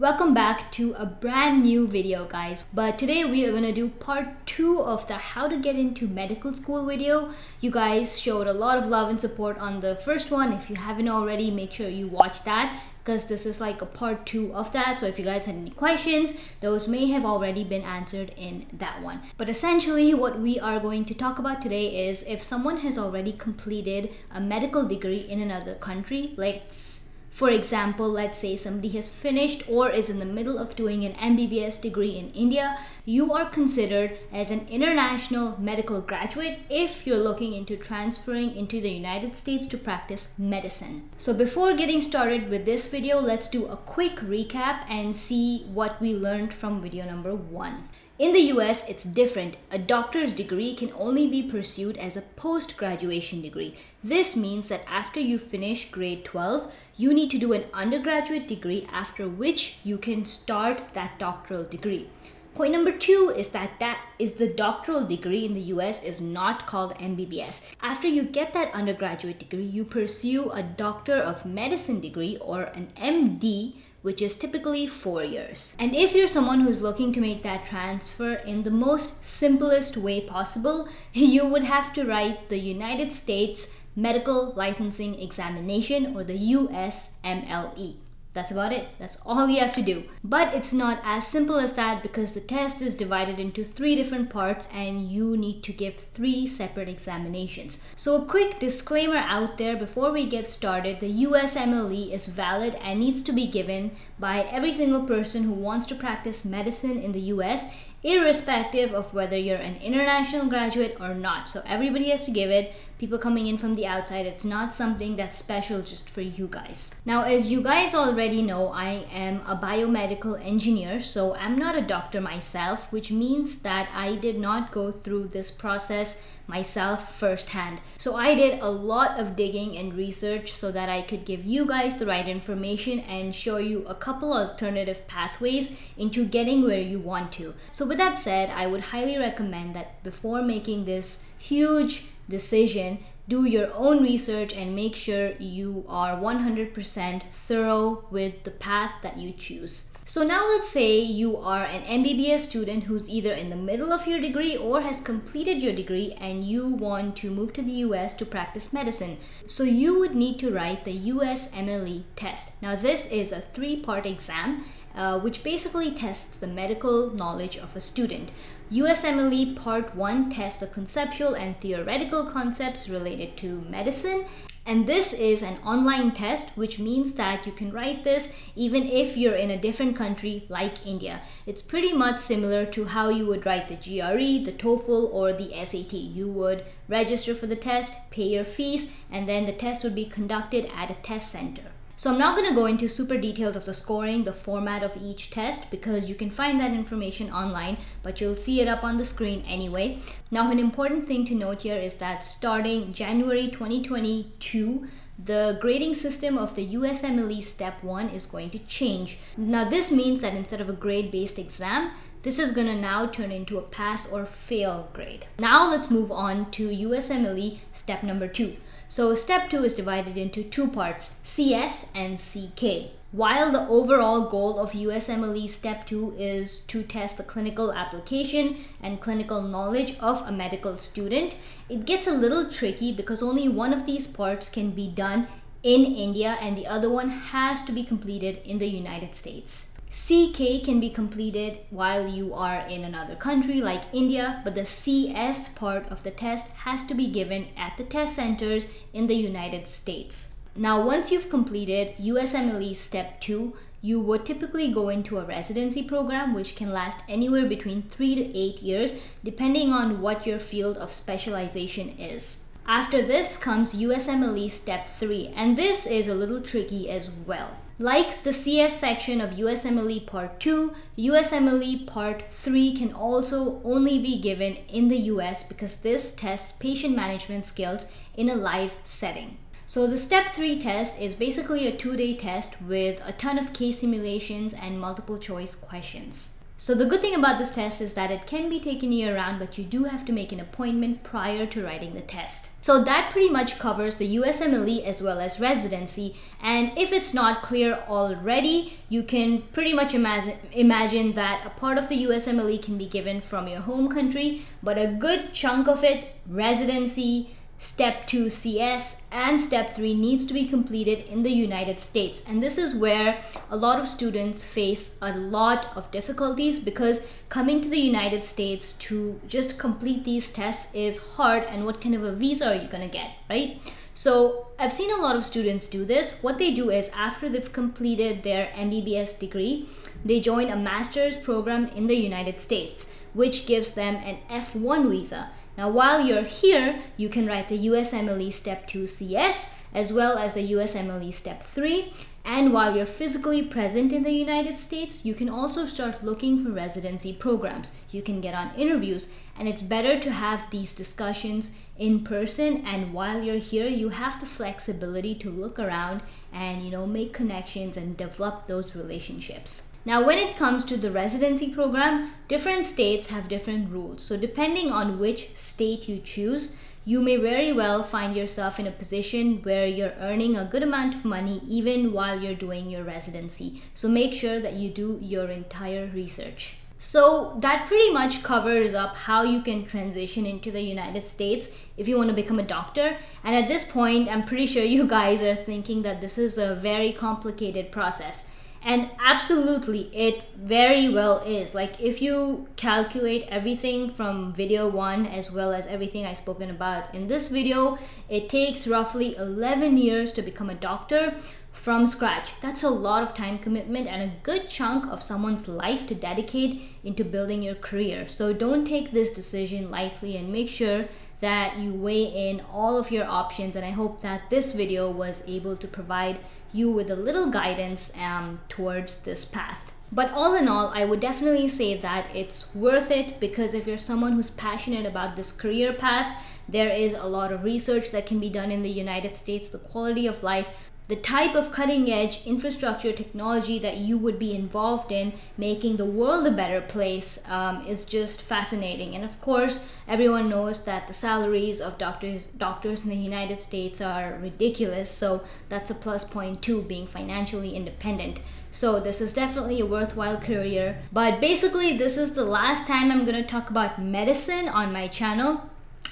Welcome back to a brand new video guys. But today we are gonna do part two of the how to get into medical school video. You guys showed a lot of love and support on the first one. If you haven't already make sure you watch that because this is like a part two of that. So if you guys had any questions those may have already been answered in that one. But essentially what we are going to talk about today is if someone has already completed a medical degree in another country let's for example, let's say somebody has finished or is in the middle of doing an MBBS degree in India, you are considered as an international medical graduate if you're looking into transferring into the United States to practice medicine. So before getting started with this video, let's do a quick recap and see what we learned from video number one. In the US, it's different. A doctor's degree can only be pursued as a post graduation degree. This means that after you finish grade 12, you need to do an undergraduate degree after which you can start that doctoral degree. Point number two is that that is the doctoral degree in the US is not called MBBS. After you get that undergraduate degree, you pursue a Doctor of Medicine degree or an MD which is typically four years. And if you're someone who's looking to make that transfer in the most simplest way possible, you would have to write the United States Medical Licensing Examination or the USMLE. That's about it. That's all you have to do. But it's not as simple as that because the test is divided into three different parts and you need to give three separate examinations. So a quick disclaimer out there before we get started, the USMLE is valid and needs to be given by every single person who wants to practice medicine in the US irrespective of whether you're an international graduate or not. So everybody has to give it. People coming in from the outside, it's not something that's special just for you guys. Now, as you guys already know, I am a biomedical engineer, so I'm not a doctor myself, which means that I did not go through this process myself firsthand. So I did a lot of digging and research so that I could give you guys the right information and show you a couple alternative pathways into getting where you want to. So with that said, I would highly recommend that before making this huge decision, do your own research and make sure you are 100% thorough with the path that you choose. So now let's say you are an MBBS student who's either in the middle of your degree or has completed your degree and you want to move to the US to practice medicine. So you would need to write the USMLE test. Now this is a three-part exam uh, which basically tests the medical knowledge of a student. USMLE Part 1 tests the conceptual and theoretical concepts related to medicine and this is an online test, which means that you can write this even if you're in a different country like India. It's pretty much similar to how you would write the GRE, the TOEFL, or the SAT. You would register for the test, pay your fees, and then the test would be conducted at a test center. So I'm not going to go into super details of the scoring, the format of each test because you can find that information online, but you'll see it up on the screen anyway. Now an important thing to note here is that starting January 2022, the grading system of the USMLE Step 1 is going to change. Now this means that instead of a grade-based exam, this is going to now turn into a pass or fail grade. Now let's move on to USMLE Step number 2. So step 2 is divided into two parts, CS and CK. While the overall goal of USMLE Step 2 is to test the clinical application and clinical knowledge of a medical student, it gets a little tricky because only one of these parts can be done in India and the other one has to be completed in the United States. CK can be completed while you are in another country like India, but the CS part of the test has to be given at the test centers in the United States. Now, once you've completed USMLE Step 2, you would typically go into a residency program which can last anywhere between 3 to 8 years depending on what your field of specialization is. After this comes USMLE Step 3 and this is a little tricky as well. Like the CS section of USMLE Part 2, USMLE Part 3 can also only be given in the US because this tests patient management skills in a live setting. So the step 3 test is basically a two-day test with a ton of case simulations and multiple choice questions. So the good thing about this test is that it can be taken year round, but you do have to make an appointment prior to writing the test. So that pretty much covers the USMLE as well as residency. And if it's not clear already, you can pretty much imagine, imagine that a part of the USMLE can be given from your home country, but a good chunk of it, residency, Step 2 CS and Step 3 needs to be completed in the United States. And this is where a lot of students face a lot of difficulties because coming to the United States to just complete these tests is hard and what kind of a visa are you going to get, right? So I've seen a lot of students do this. What they do is after they've completed their MBBS degree, they join a master's program in the United States, which gives them an F1 visa. Now, while you're here, you can write the USMLE Step 2 CS as well as the USMLE Step 3. And while you're physically present in the United States, you can also start looking for residency programs. You can get on interviews, and it's better to have these discussions in person. And while you're here, you have the flexibility to look around and, you know, make connections and develop those relationships. Now, when it comes to the residency program, different states have different rules. So, depending on which state you choose, you may very well find yourself in a position where you're earning a good amount of money even while you're doing your residency. So, make sure that you do your entire research. So that pretty much covers up how you can transition into the United States if you want to become a doctor. And at this point, I'm pretty sure you guys are thinking that this is a very complicated process. And absolutely, it very well is. Like, if you calculate everything from video one as well as everything I've spoken about in this video, it takes roughly 11 years to become a doctor from scratch. That's a lot of time commitment and a good chunk of someone's life to dedicate into building your career. So don't take this decision lightly and make sure that you weigh in all of your options. And I hope that this video was able to provide you with a little guidance um, towards this path. But all in all, I would definitely say that it's worth it because if you're someone who's passionate about this career path, there is a lot of research that can be done in the United States. The quality of life the type of cutting edge infrastructure technology that you would be involved in making the world a better place um, is just fascinating. And of course everyone knows that the salaries of doctors doctors in the united states are ridiculous. So that's a plus point too being financially independent. So this is definitely a worthwhile career. But basically this is the last time i'm going to talk about medicine on my channel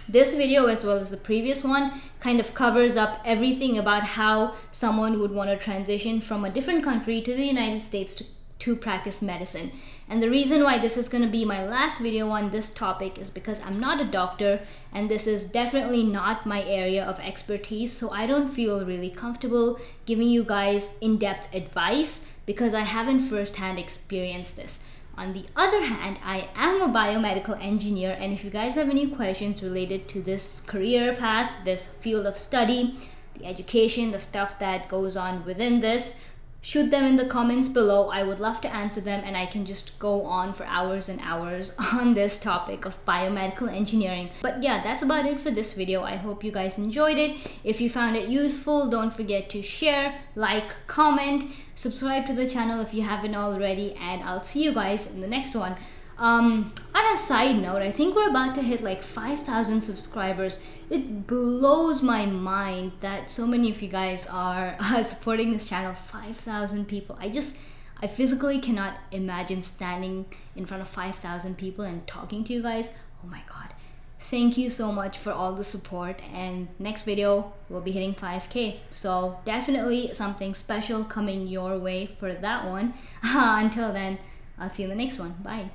this video as well as the previous one kind of covers up everything about how someone would want to transition from a different country to the United States to, to practice medicine. And the reason why this is going to be my last video on this topic is because I'm not a doctor and this is definitely not my area of expertise. So I don't feel really comfortable giving you guys in-depth advice because I haven't firsthand experienced this. On the other hand, I am a biomedical engineer, and if you guys have any questions related to this career path, this field of study, the education, the stuff that goes on within this, shoot them in the comments below. I would love to answer them and I can just go on for hours and hours on this topic of biomedical engineering. But yeah, that's about it for this video. I hope you guys enjoyed it. If you found it useful, don't forget to share, like, comment, subscribe to the channel if you haven't already, and I'll see you guys in the next one. Um, on a side note, I think we're about to hit like 5,000 subscribers. It blows my mind that so many of you guys are uh, supporting this channel. 5,000 people. I just, I physically cannot imagine standing in front of 5,000 people and talking to you guys. Oh my god. Thank you so much for all the support and next video we'll be hitting 5k. So definitely something special coming your way for that one. until then, I'll see you in the next one. Bye.